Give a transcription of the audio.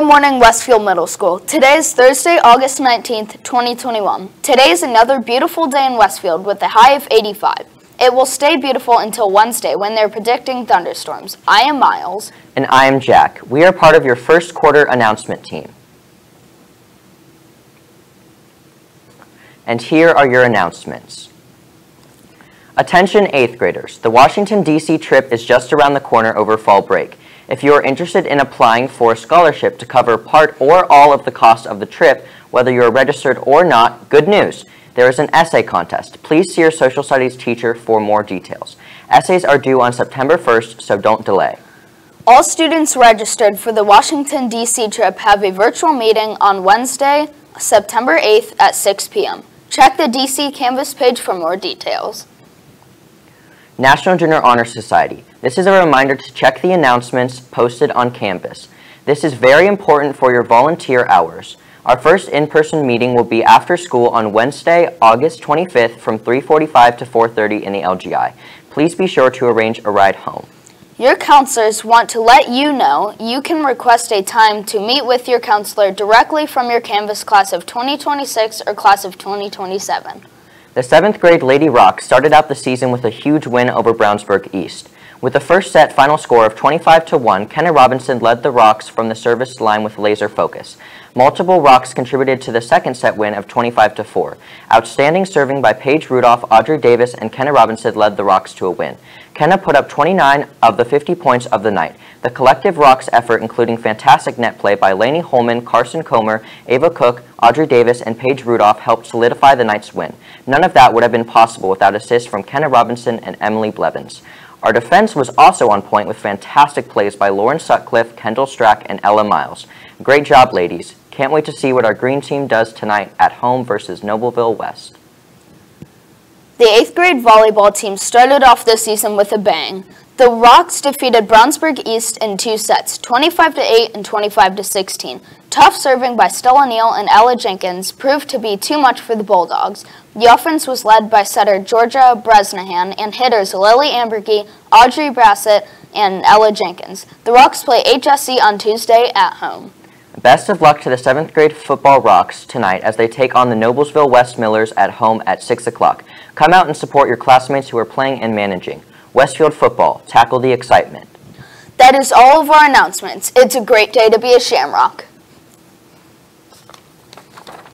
Good morning, Westfield Middle School. Today is Thursday, August 19th, 2021. Today is another beautiful day in Westfield with a high of 85. It will stay beautiful until Wednesday when they're predicting thunderstorms. I am Miles. And I am Jack. We are part of your first quarter announcement team. And here are your announcements. Attention 8th graders. The Washington, D.C. trip is just around the corner over fall break. If you are interested in applying for a scholarship to cover part or all of the cost of the trip, whether you are registered or not, good news. There is an essay contest. Please see your social studies teacher for more details. Essays are due on September 1st, so don't delay. All students registered for the Washington, D.C. trip have a virtual meeting on Wednesday, September 8th at 6 p.m. Check the DC Canvas page for more details. National Junior Honor Society. This is a reminder to check the announcements posted on campus. This is very important for your volunteer hours. Our first in-person meeting will be after school on Wednesday, August 25th from 3.45 to 4.30 in the LGI. Please be sure to arrange a ride home. Your counselors want to let you know you can request a time to meet with your counselor directly from your Canvas class of 2026 or class of 2027. The 7th grade Lady Rock started out the season with a huge win over Brownsburg East. With the first set final score of 25 to 1, Kenna Robinson led the Rocks from the service line with laser focus. Multiple Rocks contributed to the second set win of 25 to 4. Outstanding serving by Paige Rudolph, Audrey Davis, and Kenna Robinson led the Rocks to a win. Kenna put up 29 of the 50 points of the night. The collective Rocks effort, including fantastic net play by Lainey Holman, Carson Comer, Ava Cook, Audrey Davis, and Paige Rudolph, helped solidify the night's win. None of that would have been possible without assists from Kenna Robinson and Emily Blevins. Our defense was also on point with fantastic plays by Lauren Sutcliffe, Kendall Strack, and Ella Miles. Great job, ladies. Can't wait to see what our green team does tonight at home versus Noblesville West. The 8th grade volleyball team started off the season with a bang. The Rocks defeated Brownsburg East in two sets, 25 to 8 and 25 to 16. Tough serving by Stella Neal and Ella Jenkins proved to be too much for the Bulldogs. The offense was led by setter Georgia Bresnahan and hitters Lily Amberkey, Audrey Brassett, and Ella Jenkins. The Rocks play HSE on Tuesday at home. Best of luck to the 7th grade football Rocks tonight as they take on the Noblesville West Millers at home at 6 o'clock. Come out and support your classmates who are playing and managing. Westfield football, tackle the excitement. That is all of our announcements. It's a great day to be a Shamrock.